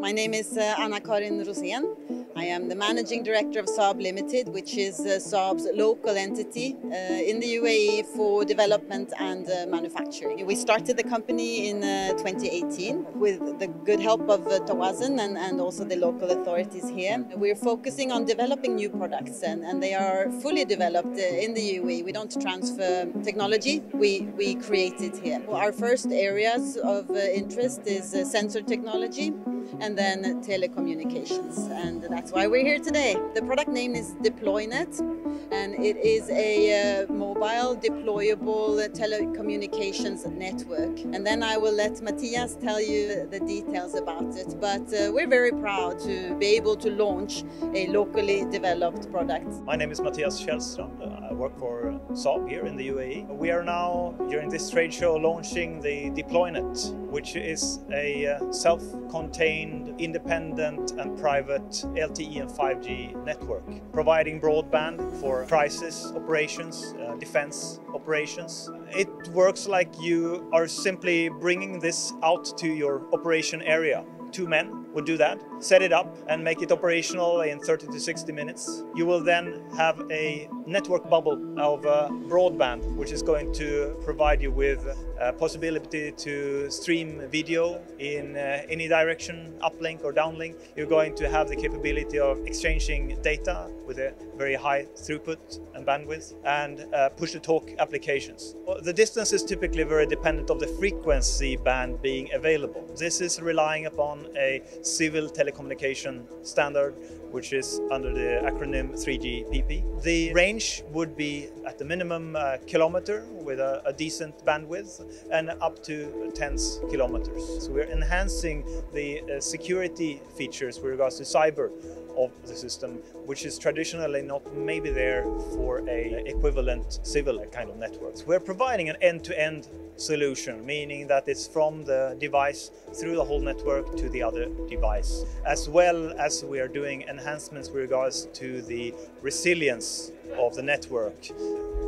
My name is uh, Anna-Karin Rosén. I am the managing director of Saab Limited, which is uh, Saab's local entity uh, in the UAE for development and uh, manufacturing. We started the company in uh, 2018 with the good help of uh, Tawazun and, and also the local authorities here. We're focusing on developing new products and, and they are fully developed uh, in the UAE. We don't transfer technology, we, we create it here. Our first areas of interest is sensor technology and then telecommunications. And that's why we're here today. The product name is DeployNet, and it is a uh, mobile deployable telecommunications network. And then I will let Matthias tell you the details about it. But uh, we're very proud to be able to launch a locally developed product. My name is Matthias Källström. I work for Saab here in the UAE. We are now, during this trade show, launching the DeployNet, which is a uh, independent and private LTE and 5G network, providing broadband for crisis operations, uh, defense operations. It works like you are simply bringing this out to your operation area. Two men would do that, set it up and make it operational in 30 to 60 minutes. You will then have a network bubble of uh, broadband, which is going to provide you with a possibility to stream video in uh, any direction, uplink or downlink. You're going to have the capability of exchanging data with a very high throughput and bandwidth and uh, push-to-talk applications. The distance is typically very dependent of the frequency band being available. This is relying upon a civil telecommunication standard, which is under the acronym 3GPP. The range would be at the minimum a kilometer with a, a decent bandwidth and up to tens kilometers. So we're enhancing the uh, security features with regards to cyber of the system, which is traditionally not maybe there for a equivalent civil kind of networks. We're providing an end-to-end -end solution, meaning that it's from the device through the whole network to the other device, as well as we are doing enhancements with regards to the resilience of the network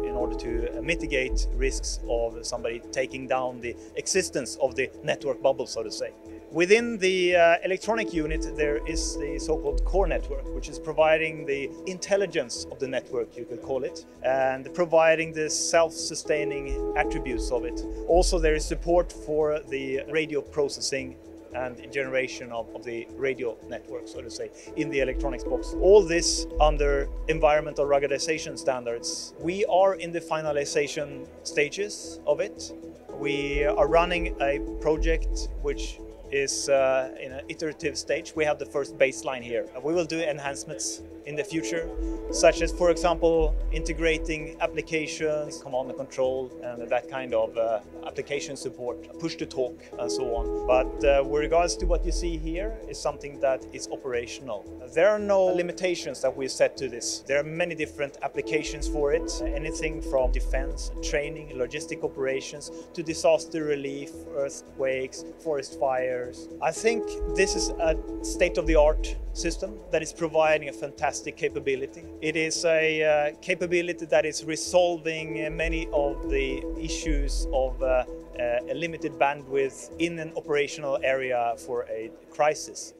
in order to mitigate risks of somebody taking down the existence of the network bubble, so to say. Within the uh, electronic unit, there is the so-called core network, which is providing the intelligence of the network, you could call it, and providing the self-sustaining attributes of it. Also, there is support for the radio processing and generation of, of, the radio network, so to say, in the electronics box. All this under environmental ruggedization standards. We are in the finalization stages of it. We are running a project which is uh, in an iterative stage. We have the first baseline here. We will do enhancements in the future, such as, for example, integrating applications, command and control, and that kind of uh, application support, push to talk, and so on. But uh, with regards to what you see here, is something that is operational. There are no limitations that we set to this. There are many different applications for it, anything from defense, training, logistic operations, to disaster relief, earthquakes, forest fires. I think this is a state-of-the-art system that is providing a fantastic capability. It is a uh, capability that is resolving uh, many of the issues of uh, a limited bandwidth in an operational area for a crisis.